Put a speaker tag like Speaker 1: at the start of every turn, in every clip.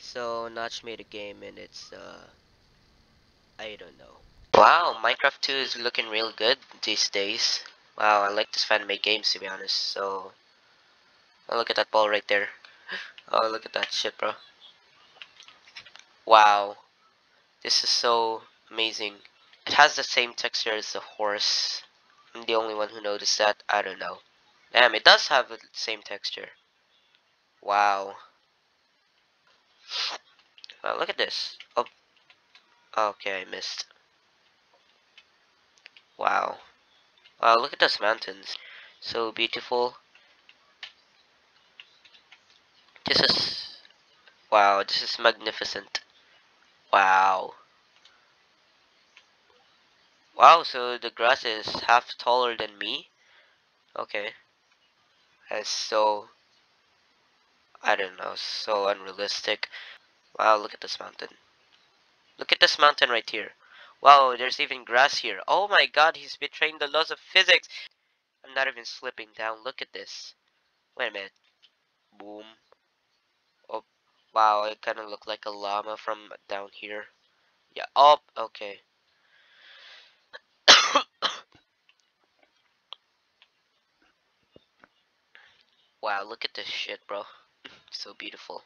Speaker 1: So Notch made a game and it's uh I don't know. Wow, Minecraft 2 is looking real good these days. Wow, I like this fan made games to be honest. So oh, look at that ball right there. Oh look at that shit bro. Wow. This is so amazing. It has the same texture as the horse. I'm the only one who noticed that. I don't know. Damn, it does have the same texture. Wow. Well, look at this. Oh. Okay, I missed. Wow. Wow, look at those mountains. So beautiful. This is... Wow, this is magnificent. Wow. Wow, so the grass is half taller than me? Okay. That's so... I don't know, so unrealistic. Wow, look at this mountain. Look at this mountain right here. Wow, there's even grass here. Oh my god, he's betraying the laws of physics. I'm not even slipping down. Look at this. Wait a minute. Boom. Oh, wow, it kind of looked like a llama from down here. Yeah, oh, okay. wow, look at this shit, bro. So beautiful.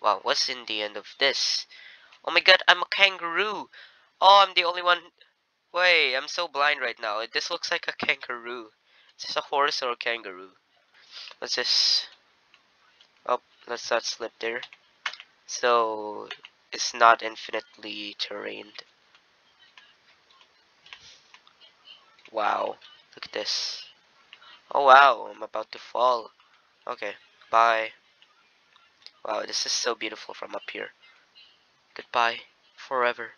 Speaker 1: Wow, what's in the end of this? Oh my god, I'm a kangaroo! Oh, I'm the only one... Wait, I'm so blind right now. This looks like a kangaroo. Is this a horse or a kangaroo? What's this? Oh, let's not slip there. So, it's not infinitely terrained. Wow, look at this. Oh wow, I'm about to fall. Okay, bye. Wow, this is so beautiful from up here. Goodbye, forever.